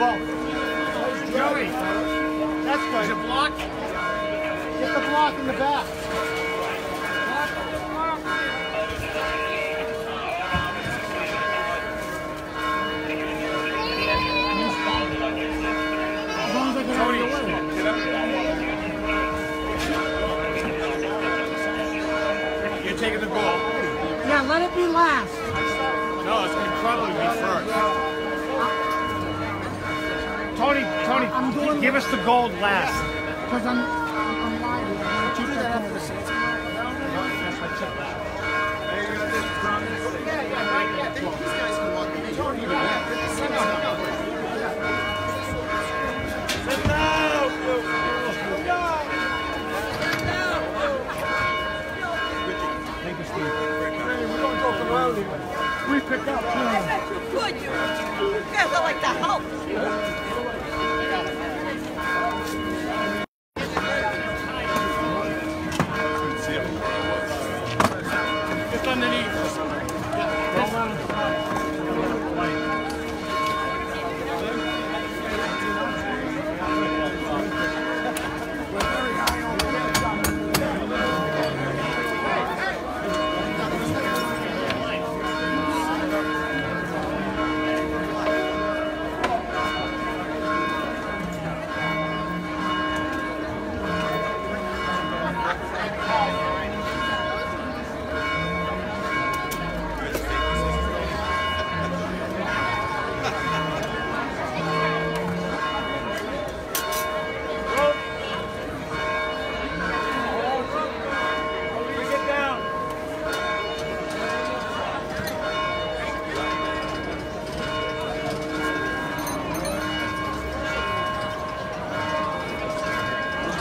both. Joey. That's good. Is it block. Get the block in the back. Tony, get up. You're taking the ball. Yeah, let it be last. No, it's going to probably be first. Tony, Tony, give us the gold last. Because I'm.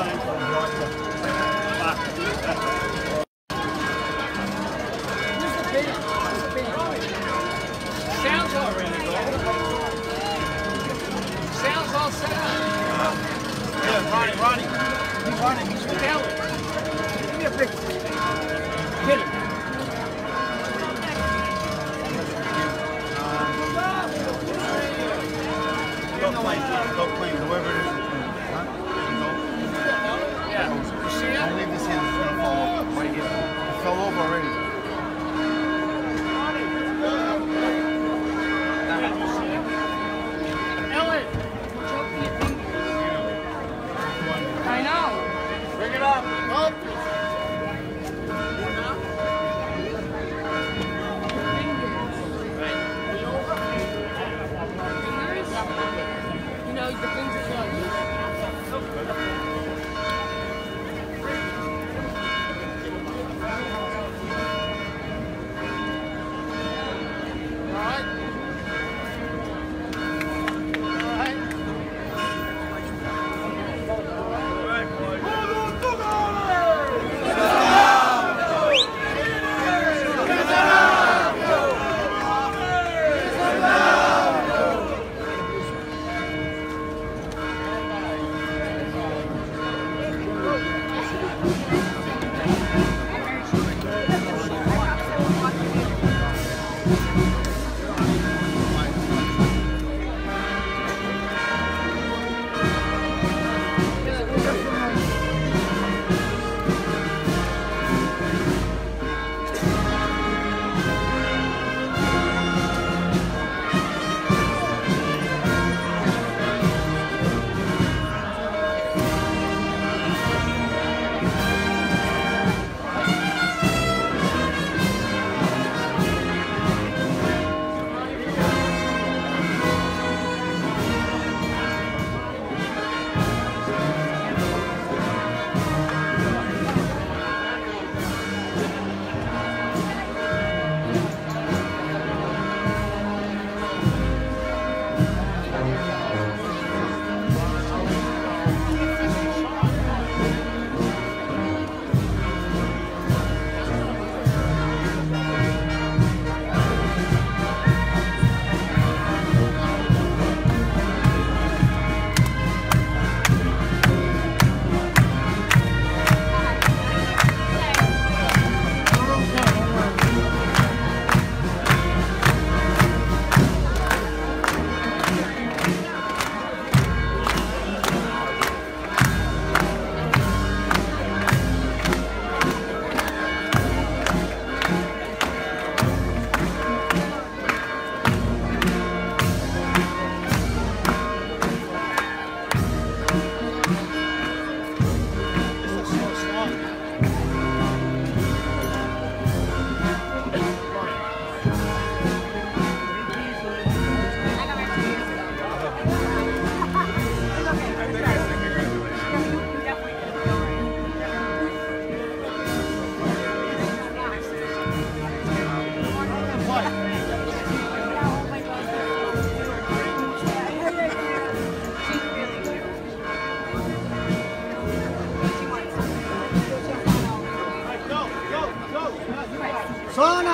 Vai, vai. Oh, no.